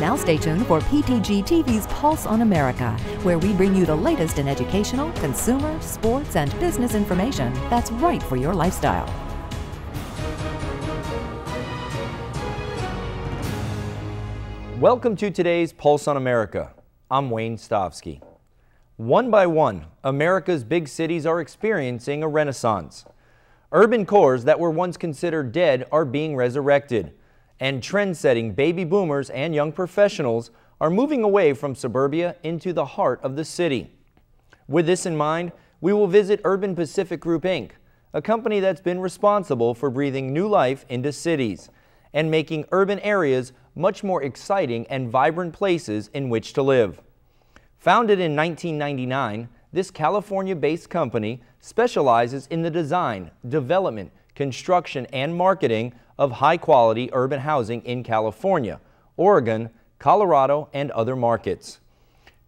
Now stay tuned for PTG TV's Pulse on America, where we bring you the latest in educational, consumer, sports, and business information that's right for your lifestyle. Welcome to today's Pulse on America. I'm Wayne Stavsky. One by one, America's big cities are experiencing a renaissance. Urban cores that were once considered dead are being resurrected, and trend-setting baby boomers and young professionals are moving away from suburbia into the heart of the city. With this in mind, we will visit Urban Pacific Group Inc., a company that's been responsible for breathing new life into cities and making urban areas much more exciting and vibrant places in which to live. Founded in 1999, this California-based company specializes in the design, development, construction, and marketing of high-quality urban housing in California, Oregon, Colorado, and other markets.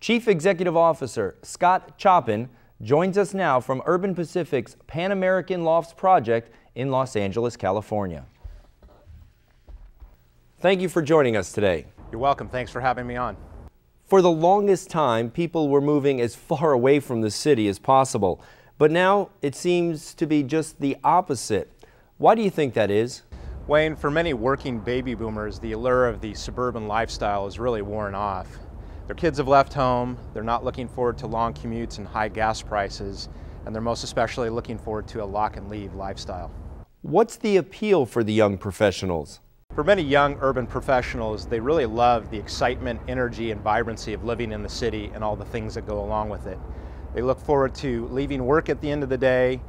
Chief Executive Officer Scott Choppin joins us now from Urban Pacific's Pan American Lofts project in Los Angeles, California. Thank you for joining us today. You're welcome. Thanks for having me on. For the longest time, people were moving as far away from the city as possible. But now it seems to be just the opposite. Why do you think that is? Wayne, for many working baby boomers, the allure of the suburban lifestyle is really worn off. Their kids have left home, they're not looking forward to long commutes and high gas prices, and they're most especially looking forward to a lock and leave lifestyle. What's the appeal for the young professionals? For many young urban professionals, they really love the excitement, energy, and vibrancy of living in the city and all the things that go along with it. They look forward to leaving work at the end of the day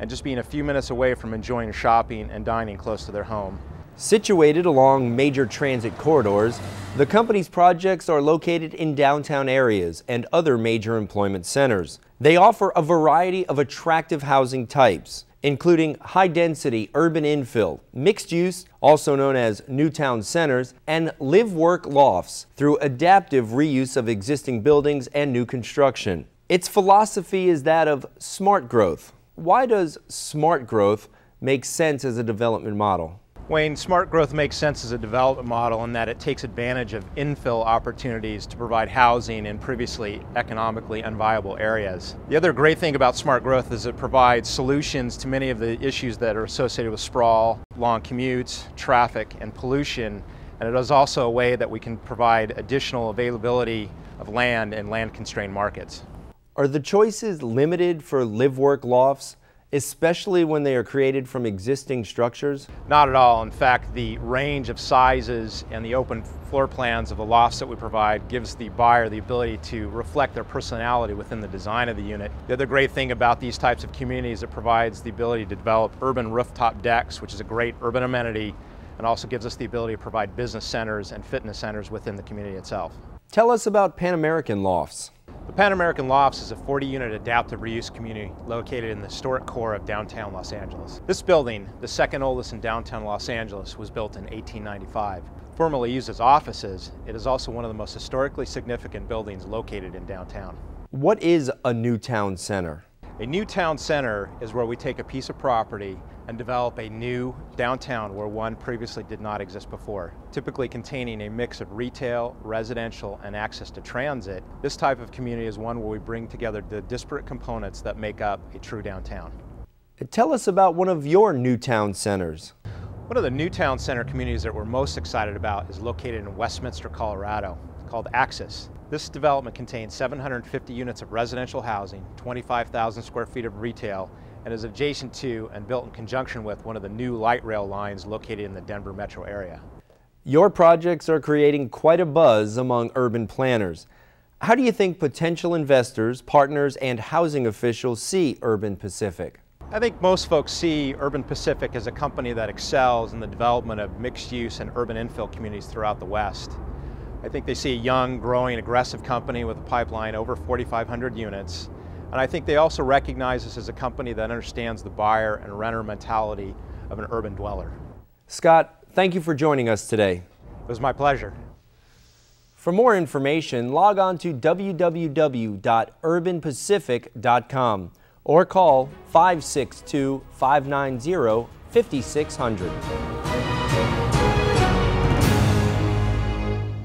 and just being a few minutes away from enjoying shopping and dining close to their home. Situated along major transit corridors, the company's projects are located in downtown areas and other major employment centers. They offer a variety of attractive housing types, including high-density urban infill, mixed use, also known as new town centers, and live-work lofts through adaptive reuse of existing buildings and new construction. Its philosophy is that of smart growth. Why does smart growth make sense as a development model? Wayne, smart growth makes sense as a development model in that it takes advantage of infill opportunities to provide housing in previously economically unviable areas. The other great thing about smart growth is it provides solutions to many of the issues that are associated with sprawl, long commutes, traffic, and pollution. And it is also a way that we can provide additional availability of land in land constrained markets. Are the choices limited for live-work lofts? especially when they are created from existing structures? Not at all. In fact, the range of sizes and the open floor plans of the lofts that we provide gives the buyer the ability to reflect their personality within the design of the unit. The other great thing about these types of communities, it provides the ability to develop urban rooftop decks, which is a great urban amenity, and also gives us the ability to provide business centers and fitness centers within the community itself. Tell us about Pan American Lofts. The Pan American Lofts is a 40-unit adaptive reuse community located in the historic core of downtown Los Angeles. This building, the second oldest in downtown Los Angeles, was built in 1895. Formerly used as offices, it is also one of the most historically significant buildings located in downtown. What is a new town center? A new town center is where we take a piece of property and develop a new downtown where one previously did not exist before, typically containing a mix of retail, residential, and access to transit. This type of community is one where we bring together the disparate components that make up a true downtown. Tell us about one of your new town centers. One of the new town center communities that we're most excited about is located in Westminster, Colorado, called Axis. This development contains 750 units of residential housing, 25,000 square feet of retail, and is adjacent to and built in conjunction with one of the new light rail lines located in the Denver metro area. Your projects are creating quite a buzz among urban planners. How do you think potential investors, partners, and housing officials see Urban Pacific? I think most folks see Urban Pacific as a company that excels in the development of mixed use and urban infill communities throughout the West. I think they see a young, growing, aggressive company with a pipeline over 4,500 units. And I think they also recognize us as a company that understands the buyer and renter mentality of an urban dweller. Scott, thank you for joining us today. It was my pleasure. For more information, log on to www.urbanpacific.com or call 562 590 5600.